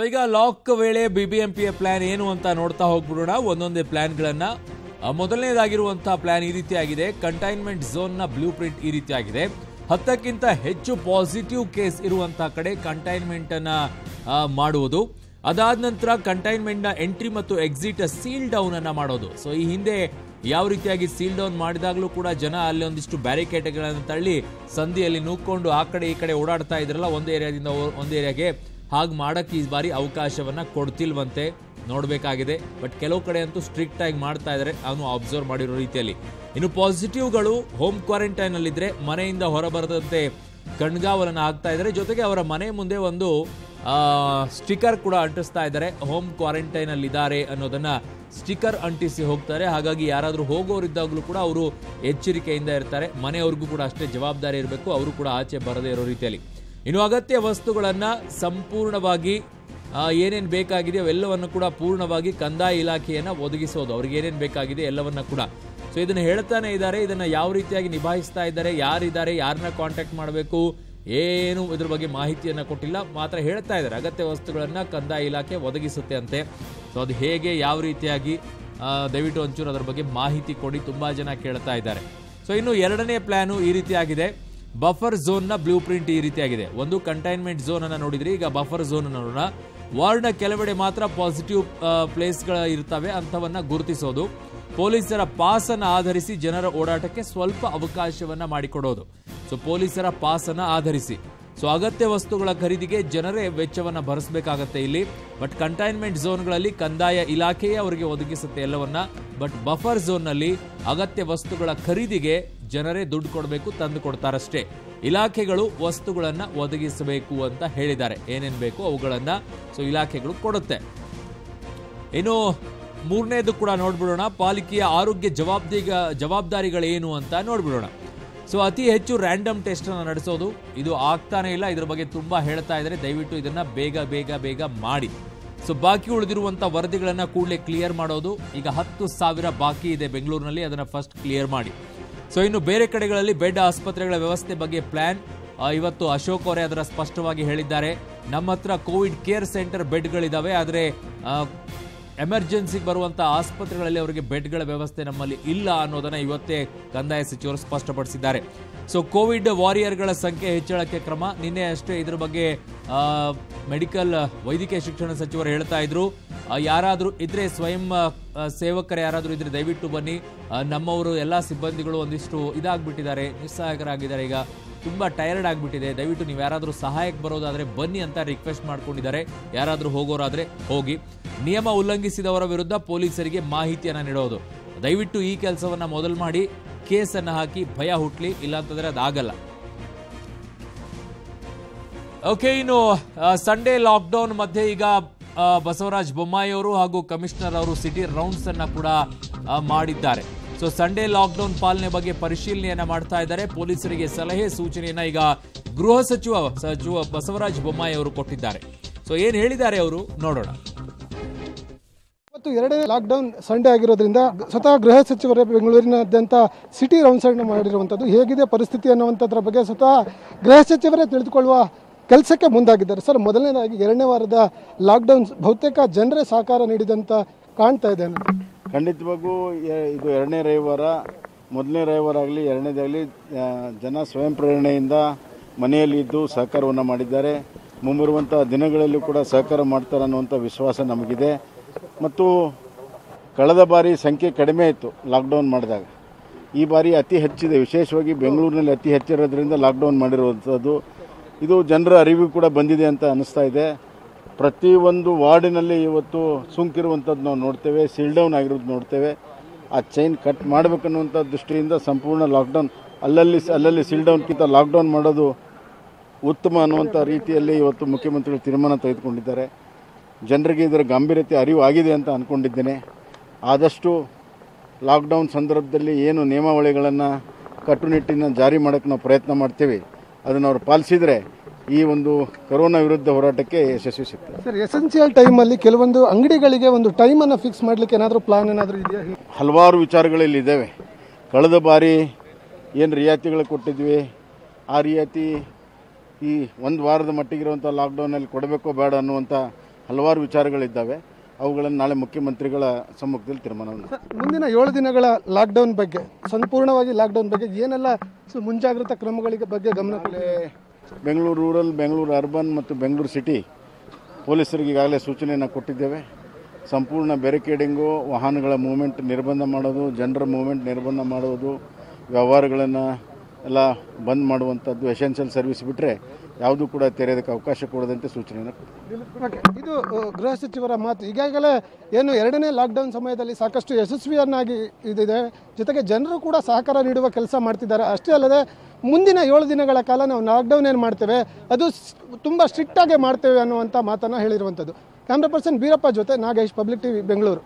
So ಈಗ lock ವೇಳೆ ಬಿಬಿಎಂಪಿಯ ಪ್ಲಾನ್ ಏನು ಅಂತ ನೋಡ್ತಾ ಹೋಗ್ಬಿಡೋಣ. ಒಂದೊಂದೇ ಪ್ಲಾನ್ಗಳನ್ನ ಮೊದಲನೇದಾಗಿರುವಂತಹ ಪ್ಲಾನ್ ಈ ರೀತಿಯಾಗಿದೆ. ಕಂಟೈನ್ಮೆಂಟ್ ಝೋನ್ನ ಬ್ಲೂ ಪ್ರಿಂಟ್ ಈ ರೀತಿಯಾಗಿದೆ. ಹತ್ತಕ್ಕಿಂತ ಹೆಚ್ಚು ಪಾಸಿಟಿವ್ ಕೇಸ್ ಇರುವಂತಹ ಕಡೆ ಕಂಟೈನ್ಮೆಂಟ್ ಅನ್ನ ಮಾಡುವುದು. ಅದಾದ ನಂತರ ಕಂಟೈನ್ಮೆಂಟ್ನ ಎಂಟ್ರಿ ಮತ್ತು ಎಕ್ಸಿಟ್ ಸೀಲ್ ಡೌನ್ ಅನ್ನ ಮಾಡೋದು. ಸೊ ಈ ಹಿಂದೆ ಯಾವ ರೀತಿಯಾಗಿ ಸೀಲ್ ಡೌನ್ ಮಾಡಿದಾಗಲೂ ಕೂಡ ಜನ ಅಲ್ಲಿ ಒಂದಿಷ್ಟು ಬ್ಯಾರಿಕೇಡ್ಗಳನ್ನು ತಳ್ಳಿ ಸಂಧಿಯಲ್ಲಿ ನೂಕೊಂಡು ಆ ಕಡೆ ಈ ಕಡೆ ಓಡಾಡ್ತಾ ಇದ್ರಲ್ಲ, ಒಂದು ಏರಿಯಾದಿಂದ ಒಂದು ಏರಿಯಾಗೆ ಹಾಗೆ ಮಾಡೋಕ್ಕೆ ಈ ಬಾರಿ ಅವಕಾಶವನ್ನು ಕೊಡ್ತಿಲ್ವಂತೆ ನೋಡಬೇಕಾಗಿದೆ. ಬಟ್ ಕೆಲವು ಕಡೆ ಅಂತೂ ಸ್ಟ್ರಿಕ್ಟ್ ಆಗಿ ಮಾಡ್ತಾ ಇದ್ದಾರೆ ಅವನು ಅಬ್ಸರ್ವ್ ಮಾಡಿರೋ ರೀತಿಯಲ್ಲಿ. ಇನ್ನು ಪಾಸಿಟಿವ್ಗಳು ಹೋಮ್ ಕ್ವಾರಂಟೈನ್ ಅಲ್ಲಿದ್ರೆ ಮನೆಯಿಂದ ಹೊರಬರದಂತೆ ಕಣ್ಗಾವಲನ್ನು ಹಾಕ್ತಾ ಇದ್ದಾರೆ ಜೊತೆಗೆ ಅವರ ಮನೆ ಮುಂದೆ ಒಂದು ಸ್ಟಿಕರ್ ಕೂಡ ಅಂಟಿಸ್ತಾ ಇದ್ದಾರೆ ಹೋಮ್ ಕ್ವಾರಂಟೈನ್ ಅಲ್ಲಿ ಇದ್ದಾರೆ ಅನ್ನೋದನ್ನ ಸ್ಟಿಕರ್ ಅಂಟಿಸಿ ಹೋಗ್ತಾರೆ. ಹಾಗಾಗಿ ಯಾರಾದರೂ ಹೋಗೋರಿದ್ದಾಗಲೂ ಕೂಡ ಅವರು ಎಚ್ಚರಿಕೆಯಿಂದ ಇರ್ತಾರೆ. ಮನೆಯವ್ರಿಗೂ ಕೂಡ ಅಷ್ಟೇ ಜವಾಬ್ದಾರಿ ಇರಬೇಕು. ಅವರು ಕೂಡ ಆಚೆ ಬರದೇ ಇರೋ ರೀತಿಯಲ್ಲಿ. ಇನ್ನು ಅಗತ್ಯ ವಸ್ತುಗಳನ್ನು ಸಂಪೂರ್ಣವಾಗಿ ಏನೇನು ಬೇಕಾಗಿದೆ ಅವೆಲ್ಲವನ್ನು ಕೂಡ ಪೂರ್ಣವಾಗಿ ಕಂದಾಯ ಇಲಾಖೆಯನ್ನು ಒದಗಿಸೋದು. ಅವ್ರಿಗೆ ಏನೇನು ಬೇಕಾಗಿದೆ ಎಲ್ಲವನ್ನು ಕೂಡ. ಸೊ ಇದನ್ನು ಹೇಳ್ತಾನೆ ಇದ್ದಾರೆ, ಇದನ್ನು ಯಾವ ರೀತಿಯಾಗಿ ನಿಭಾಯಿಸ್ತಾ ಇದ್ದಾರೆ, ಯಾರಿದ್ದಾರೆ ಯಾರನ್ನ ಕಾಂಟ್ಯಾಕ್ಟ್ ಮಾಡಬೇಕು, ಏನು ಇದ್ರ ಬಗ್ಗೆ ಮಾಹಿತಿಯನ್ನು ಕೊಟ್ಟಿಲ್ಲ, ಮಾತ್ರ ಹೇಳ್ತಾ ಇದ್ದಾರೆ. ಅಗತ್ಯ ವಸ್ತುಗಳನ್ನು ಕಂದಾಯ ಇಲಾಖೆ ಒದಗಿಸುತ್ತೆ ಅಂತೆ. ಸೊ ಅದು ಹೇಗೆ, ಯಾವ ರೀತಿಯಾಗಿ ದಯವಿಟ್ಟು ಒಂಚೂರು ಅದರ ಬಗ್ಗೆ ಮಾಹಿತಿ ಕೊಡಿ, ತುಂಬ ಜನ ಕೇಳ್ತಾ ಇದ್ದಾರೆ. ಸೊ ಇನ್ನು ಎರಡನೇ ಪ್ಲ್ಯಾನು ಈ ರೀತಿಯಾಗಿದೆ. ಬಫರ್ ಝೋನ್ನ ಬ್ಲೂ ಪ್ರಿಂಟ್ ಈ ರೀತಿಯಾಗಿದೆ. ಒಂದು ಕಂಟೈನ್ಮೆಂಟ್ ಝೋನ್ ಅನ್ನ ನೋಡಿದ್ರೆ, ಈಗ ಬಫರ್ ಝೋನ್ ನೋಡೋಣ. ವಾರ್ಡ್ನ ಕೆಲವೆಡೆ ಮಾತ್ರ ಪಾಸಿಟಿವ್ ಪ್ಲೇಸ್ಗಳ ಇರ್ತವೆ ಅಂಥವನ್ನ ಗುರುತಿಸೋದು. ಪೊಲೀಸರ ಪಾಸ್ ಅನ್ನ ಆಧರಿಸಿ ಜನರ ಓಡಾಟಕ್ಕೆ ಸ್ವಲ್ಪ ಅವಕಾಶವನ್ನ ಮಾಡಿಕೊಡೋದು. ಸೊ, ಪೊಲೀಸರ ಪಾಸ್ ಅನ್ನ ಆಧರಿಸಿ. ಸೊ, ಅಗತ್ಯ ವಸ್ತುಗಳ ಖರೀದಿಗೆ ಜನರೇ ವೆಚ್ಚವನ್ನ ಭರಿಸಬೇಕಾಗತ್ತೆ ಇಲ್ಲಿ. ಬಟ್ ಕಂಟೈನ್ಮೆಂಟ್ ಝೋನ್ಗಳಲ್ಲಿ ಕಂದಾಯ ಇಲಾಖೆಯೇ ಅವರಿಗೆ ಒದಗಿಸುತ್ತೆ ಎಲ್ಲವನ್ನ. ಬಟ್ ಬಫರ್ ಝೋನ್ನಲ್ಲಿ ಅಗತ್ಯ ವಸ್ತುಗಳ ಖರೀದಿಗೆ ಜನರೇ ದುಡ್ಡು ಕೊಡಬೇಕು, ತಂದು ಕೊಡ್ತಾರಷ್ಟೇ. ಇಲಾಖೆಗಳು ವಸ್ತುಗಳನ್ನು ಒದಗಿಸಬೇಕು ಅಂತ ಹೇಳಿದ್ದಾರೆ. ಏನೇನು ಬೇಕು ಅವುಗಳನ್ನು ಸೊ ಇಲಾಖೆಗಳು ಕೊಡುತ್ತೆ. ಇನ್ನು ಮೂರನೇದು ಕೂಡ ನೋಡ್ಬಿಡೋಣ. ಪಾಲಿಕೆಯ ಆರೋಗ್ಯ ಜವಾಬ್ದಿ ಜವಾಬ್ದಾರಿಗಳೇನು ಅಂತ ನೋಡ್ಬಿಡೋಣ. ಸೊ ಅತಿ ಹೆಚ್ಚು ರ್ಯಾಂಡಮ್ ಟೆಸ್ಟ್ ಅನ್ನು ನಡೆಸೋದು. ಇದು ಆಗ್ತಾನೆ ಇಲ್ಲ. ಇದ್ರ ಬಗ್ಗೆ ತುಂಬ ಹೇಳ್ತಾ ಇದ್ದಾರೆ. ದಯವಿಟ್ಟು ಇದನ್ನ ಬೇಗ ಬೇಗ ಬೇಗ ಮಾಡಿ. ಸೊ ಬಾಕಿ ಉಳಿದಿರುವಂಥ ವರದಿಗಳನ್ನು ಕೂಡಲೇ ಕ್ಲಿಯರ್ ಮಾಡೋದು. ಈಗ ಹತ್ತು ಸಾವಿರ ಬಾಕಿ ಇದೆ ಬೆಂಗಳೂರಿನಲ್ಲಿ. ಅದನ್ನ ಫಸ್ಟ್ ಕ್ಲಿಯರ್ ಮಾಡಿ. ಸೊ ಇನ್ನು ಬೇರೆ ಕಡೆಗಳಲ್ಲಿ ಬೆಡ್ ಆಸ್ಪತ್ರೆಗಳ ವ್ಯವಸ್ಥೆ ಬಗ್ಗೆ ಪ್ಲಾನ್ ಇವತ್ತು ಅಶೋಕ್ ಅವರೇ ಅದರ ಸ್ಪಷ್ಟವಾಗಿ ಹೇಳಿದ್ದಾರೆ. ನಮ್ಮ ಹತ್ರ ಕೋವಿಡ್ ಕೇರ್ ಸೆಂಟರ್ ಬೆಡ್ಗಳಿದ್ದಾವೆ ಆದರೆ ಎಮರ್ಜೆನ್ಸಿಗೆ ಬರುವಂಥ ಆಸ್ಪತ್ರೆಗಳಲ್ಲಿ ಅವರಿಗೆ ಬೆಡ್ಗಳ ವ್ಯವಸ್ಥೆ ನಮ್ಮಲ್ಲಿ ಇಲ್ಲ ಅನ್ನೋದನ್ನ ಇವತ್ತೇ ಕಂದಾಯ ಸಚಿವರು ಸ್ಪಷ್ಟಪಡಿಸಿದ್ದಾರೆ. ಸೊ ಕೋವಿಡ್ ವಾರಿಯರ್ಗಳ ಸಂಖ್ಯೆ ಹೆಚ್ಚಳಕ್ಕೆ ಕ್ರಮ. ನಿನ್ನೆ ಅಷ್ಟೇ ಇದ್ರ ಬಗ್ಗೆ ಮೆಡಿಕಲ್ ವೈದ್ಯಕೀಯ ಶಿಕ್ಷಣ ಸಚಿವರು ಹೇಳ್ತಾ ಇದ್ರು. ಯಾರಾದರೂ ಇದ್ರೆ ಸ್ವಯಂ ಸೇವಕರು ಯಾರಾದರೂ ಇದ್ರೆ ದಯವಿಟ್ಟು ಬನ್ನಿ. ನಮ್ಮವರು ಎಲ್ಲ ಸಿಬ್ಬಂದಿಗಳು ಒಂದಿಷ್ಟು ಇದಾಗ್ಬಿಟ್ಟಿದ್ದಾರೆ, ನಿಸ್ಸಹಾಯಕರಾಗಿದ್ದಾರೆ ಈಗ. ತುಂಬ ಟಯರ್ಡ್ ಆಗಿಬಿಟ್ಟಿದೆ. ದಯವಿಟ್ಟು ನೀವು ಯಾರಾದರೂ ಸಹಾಯಕ್ಕೆ ಬರೋದಾದರೆ ಬನ್ನಿ ಅಂತ ರಿಕ್ವೆಸ್ಟ್ ಮಾಡ್ಕೊಂಡಿದ್ದಾರೆ. ಯಾರಾದರೂ ಹೋಗೋರಾದರೆ ಹೋಗಿ. ನಿಯಮ ಉಲ್ಲಂಘಿಸಿದವರ ವಿರುದ್ಧ ಪೊಲೀಸರಿಗೆ ಮಾಹಿತಿಯನ್ನು ನೀಡೋದು. ದಯವಿಟ್ಟು ಈ ಕೆಲಸವನ್ನು ಮೊದಲು ಮಾಡಿ. ಕೇಸನ್ನ ಹಾಕಿ ಭಯ ಹುಟ್ಲಿ, ಇಲ್ಲಾಂತಂದ್ರೆ ಅದಾಗಲ್ಲ. ಓಕೆ ಇನ್ನು ಸಂಡೇ ಲಾಕ್ಡೌನ್ ಮಧ್ಯೆ ಈಗ ಬಸವರಾಜ ಬೊಮ್ಮಾಯಿ ಅವರು ಹಾಗೂ ಕಮಿಷನರ್ ಅವರು ಸಿಟಿ ರೌಂಡ್ಸ್ ಅನ್ನ ಕೂಡ ಮಾಡಿದ್ದಾರೆ. ಸೊ ಸಂಡೇ ಲಾಕ್ಡೌನ್ ಪಾಲನೆ ಬಗ್ಗೆ ಪರಿಶೀಲನೆಯನ್ನ ಮಾಡ್ತಾ ಇದ್ದಾರೆ. ಪೊಲೀಸರಿಗೆ ಸಲಹೆ, ಸೂಚನೆಯನ್ನ ಈಗ ಗೃಹ ಸಚಿವ ಸಚಿವ ಬಸವರಾಜ ಬೊಮ್ಮಾಯಿ ಅವರು ಕೊಟ್ಟಿದ್ದಾರೆ. ಸೊ ಏನ್ ಹೇಳಿದ್ದಾರೆ ಅವರು? ನೋಡೋಣ. ಇವತ್ತು ಎರಡನೇ ಲಾಕ್ಡೌನ್ ಸಂಡೇ ಆಗಿರೋದ್ರಿಂದ ಸ್ವತಃ ಗೃಹ ಸಚಿವರೇ ಬೆಂಗಳೂರಿನಾದ್ಯಂತ ಸಿಟಿ ರೌಂಡ್ ಸೈಡ್ ಮಾಡಿರುವಂಥದ್ದು. ಹೇಗಿದೆ ಪರಿಸ್ಥಿತಿ ಅನ್ನುವಂಥದ್ರ ಬಗ್ಗೆ ಸ್ವತಃ ಗೃಹ ಸಚಿವರೇ ತಿಳಿದುಕೊಳ್ಳುವ ಕೆಲಸಕ್ಕೆ ಮುಂದಾಗಿದ್ದಾರೆ. ಸರ್, ಮೊದಲನೇದಾಗಿ ಎರಡನೇ ವಾರದ ಲಾಕ್ಡೌನ್ ಬಹುತೇಕ ಜನರೇ ಸಹಕಾರ ನೀಡಿದಂತ ಕಾಣ್ತಾ ಇದೆ. ಖಂಡಿತವಾಗೂ ಇದು ಎರಡನೇ ರವಿವಾರ, ಮೊದಲನೇ ರವಿವಾರ ಆಗಲಿ, ಎರಡನೇದೇ ಆಗಲಿ ಜನ ಸ್ವಯಂ ಪ್ರೇರಣೆಯಿಂದ ಮನೆಯಲ್ಲಿ ಇದ್ದು ಸಹಕಾರವನ್ನು ಮಾಡಿದ್ದಾರೆ. ಮುಂಬರುವಂಥ ದಿನಗಳಲ್ಲೂ ಕೂಡ ಸಹಕಾರ ಮಾಡ್ತಾರೆ ಅನ್ನುವಂಥ ವಿಶ್ವಾಸ ನಮಗಿದೆ. ಮತ್ತು ಕಳೆದ ಬಾರಿ ಸಂಖ್ಯೆ ಕಡಿಮೆ ಇತ್ತು ಲಾಕ್ಡೌನ್ ಮಾಡಿದಾಗ. ಈ ಬಾರಿ ಅತಿ ಹೆಚ್ಚಿದೆ. ವಿಶೇಷವಾಗಿ ಬೆಂಗಳೂರಿನಲ್ಲಿ ಅತಿ ಹೆಚ್ಚಿರೋದ್ರಿಂದ ಲಾಕ್ಡೌನ್ ಮಾಡಿರುವಂಥದ್ದು. ಇದು ಜನರ ಅರಿವು ಕೂಡ ಬಂದಿದೆ ಅಂತ ಅನ್ನಿಸ್ತಾ ಇದೆ. ಪ್ರತಿಯೊಂದು ವಾರ್ಡಿನಲ್ಲಿ ಇವತ್ತು ಸುಂಕಿರುವಂಥದ್ದು ನಾವು ನೋಡ್ತೇವೆ. ಸೀಲ್ ಡೌನ್ ಆಗಿರೋದು ನೋಡ್ತೇವೆ. ಆ ಚೈನ್ ಕಟ್ ಮಾಡಬೇಕನ್ನುವಂಥ ದೃಷ್ಟಿಯಿಂದ ಸಂಪೂರ್ಣ ಲಾಕ್ಡೌನ್, ಅಲ್ಲಲ್ಲಿ ಅಲ್ಲಲ್ಲಿ ಸೀಲ್ ಡೌನ್ಗಿಂತ ಲಾಕ್ಡೌನ್ ಮಾಡೋದು ಉತ್ತಮ ಅನ್ನುವಂಥ ರೀತಿಯಲ್ಲಿ ಇವತ್ತು ಮುಖ್ಯಮಂತ್ರಿಗಳು ತೀರ್ಮಾನ ತೆಗೆದುಕೊಂಡಿದ್ದಾರೆ. ಜನರಿಗೆ ಇದರ ಗಂಭೀರತೆ ಅರಿವು ಆಗಿದೆ ಅಂತ ಅಂದ್ಕೊಂಡಿದ್ದೇನೆ ಆದಷ್ಟು ಲಾಕ್ಡೌನ್ ಸಂದರ್ಭದಲ್ಲಿ ಏನು ನಿಯಮಾವಳಿಗಳನ್ನು ಕಟ್ಟುನಿಟ್ಟಿನ ಜಾರಿ ಮಾಡೋಕ್ಕೆ ನಾವು ಪ್ರಯತ್ನ ಮಾಡ್ತೀವಿ. ಅದನ್ನು ಅವರು ಪಾಲಿಸಿದರೆ ಈ ಒಂದು ಕೊರೋನಾ ವಿರುದ್ಧ ಹೋರಾಟಕ್ಕೆ ಯಶಸ್ವಿ ಸಿಗ್ತದೆ. ಸರ್ ಎಸೆನ್ಷಿಯಲ್ ಟೈಮಲ್ಲಿ ಕೆಲವೊಂದು ಅಂಗಡಿಗಳಿಗೆ ಒಂದು ಟೈಮನ್ನು ಫಿಕ್ಸ್ ಮಾಡಲಿಕ್ಕೆ ಏನಾದರೂ ಪ್ಲಾನ್ ಏನಾದರೂ ಇದೆಯಾ? ಹಲವಾರು ವಿಚಾರಗಳಲ್ಲಿ ಇದ್ದಾವೆ. ಕಳೆದ ಬಾರಿ ಏನು ರಿಯಾಯಿತಿಗಳು ಕೊಟ್ಟಿದ್ವಿ ಆ ರಿಯಾಯಿತಿ ಈ ಒಂದು ವಾರದ ಮಟ್ಟಿಗಿರುವಂಥ ಲಾಕ್ಡೌನಲ್ಲಿ ಕೊಡಬೇಕೋ ಬೇಡ ಅನ್ನುವಂಥ ಹಲವಾರು ವಿಚಾರಗಳಿದ್ದಾವೆ. ಅವುಗಳನ್ನು ನಾಳೆ ಮುಖ್ಯಮಂತ್ರಿಗಳ ಸಮ್ಮುಖದಲ್ಲಿ ತೀರ್ಮಾನವನ್ನು ಮುಂದಿನ ಏಳು ದಿನಗಳ ಲಾಕ್ಡೌನ್ ಬಗ್ಗೆ ಸಂಪೂರ್ಣವಾಗಿ ಲಾಕ್ಡೌನ್ ಬಗ್ಗೆ ಏನೆಲ್ಲ ಸು- ಮುಂಜಾಗ್ರತಾ ಕ್ರಮಗಳಿಗೆ ಬಗ್ಗೆ ಗಮನ. ಬೆಂಗಳೂರು ರೂರಲ್ ಬೆಂಗಳೂರು ಅರ್ಬನ್ ಮತ್ತು ಬೆಂಗಳೂರು ಸಿಟಿ ಪೊಲೀಸರಿಗೆ ಈಗಾಗಲೇ ಸೂಚನೆಯನ್ನು ಕೊಟ್ಟಿದ್ದೇವೆ. ಸಂಪೂರ್ಣ ಬ್ಯಾರಿಕೇಡಿಂಗು ವಾಹನಗಳ ಮೂವ್ಮೆಂಟ್ ನಿರ್ಬಂಧ ಮಾಡೋದು ಜನರ ಮೂವ್ಮೆಂಟ್ ನಿರ್ಬಂಧ ಮಾಡೋದು ವ್ಯವಹಾರಗಳನ್ನು ಎಲ್ಲ ಬಂದ್ ಮಾಡುವಂಥದ್ದು ಎಸೆನ್ಷಿಯಲ್ ಸರ್ವಿಸ್ ಬಿಟ್ಟರೆ ಯಾವುದೂ ಕೂಡ ತೆರೆಯೋದಕ್ಕೆ ಅವಕಾಶ ಕೊಡದಂತೆ ಸೂಚನೆಯನ್ನು. ಇದು ಗೃಹ ಸಚಿವರ ಮಾತು. ಈಗಾಗಲೇ ಏನು ಎರಡನೇ ಲಾಕ್ಡೌನ್ ಸಮಯದಲ್ಲಿ ಸಾಕಷ್ಟು ಯಶಸ್ವಿಯನ್ನಾಗಿ ಇದಿದೆ. ಜೊತೆಗೆ ಜನರು ಕೂಡ ಸಹಕಾರ ನೀಡುವ ಕೆಲಸ ಮಾಡ್ತಿದ್ದಾರೆ. ಅಷ್ಟೇ ಅಲ್ಲದೆ ಮುಂದಿನ ಏಳು ದಿನಗಳ ಕಾಲ ನಾವು ಲಾಕ್ಡೌನ್ ಏನು ಮಾಡ್ತೇವೆ? ಅದು ತುಂಬ ಸ್ಟ್ರಿಕ್ಟಾಗೆ ಮಾಡ್ತೇವೆ ಅನ್ನುವಂಥ ಮಾತನ್ನು ಹೇಳಿರುವಂಥದ್ದು. ಕ್ಯಾಮ್ರಾ ಪರ್ಸನ್ ಬೀರಪ್ಪ ಜೊತೆ ನಾಗೇಶ್ ಪಬ್ಲಿಕ್ ಟಿವಿ ಬೆಂಗಳೂರು